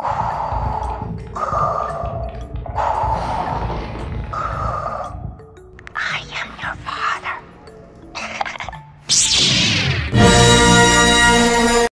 I am your father.